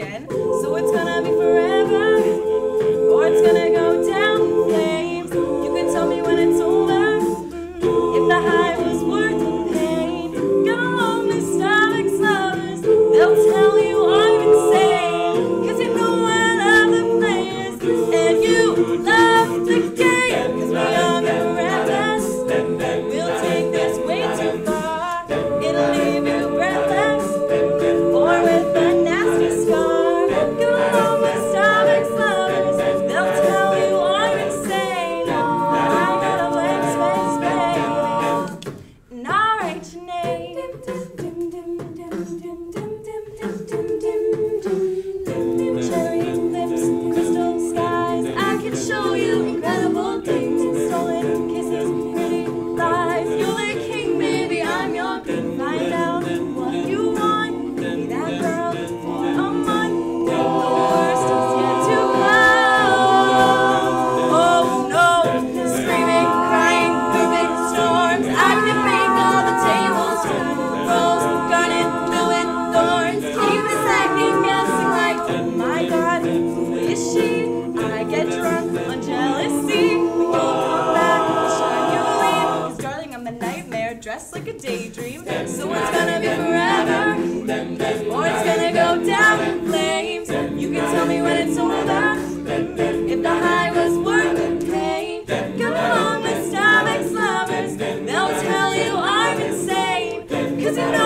weekend. So it's gonna keep dancing. a daydream. Someone's gonna be forever, or it's gonna go down in flames. You can tell me when it's over, if the high was worth the pain. Come along, my stomach's lovers, they'll tell you I'm insane, cause you know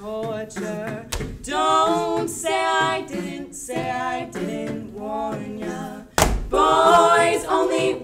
torture. Don't say I didn't, say I didn't warn ya. Boys only